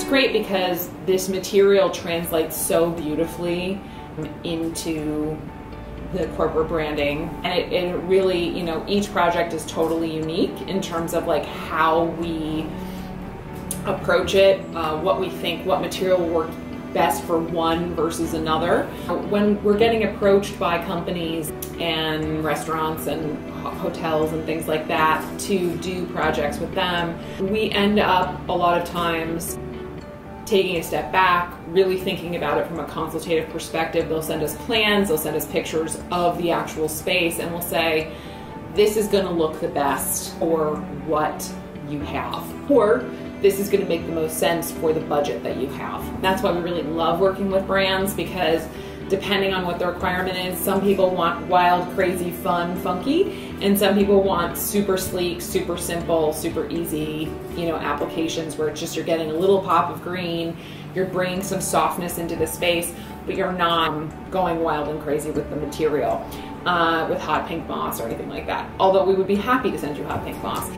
it's great because this material translates so beautifully into the corporate branding. And it, it, really you know each project is totally unique in terms of like how we approach it uh, what we think what material will work best for one versus another. When we're getting approached by companies and restaurants and hotels and things like that to do projects with them we end up a lot of times taking a step back, really thinking about it from a consultative perspective. They'll send us plans, they'll send us pictures of the actual space, and we'll say, this is going to look the best for what you have. Or this is going to make the most sense for the budget that you have. That's why we really love working with brands because depending on what the requirement is. Some people want wild, crazy, fun, funky, and some people want super sleek, super simple, super easy, you know, applications where it's just you're getting a little pop of green, you're bringing some softness into the space, but you're not going wild and crazy with the material, uh, with hot pink moss or anything like that. Although we would be happy to send you hot pink moss.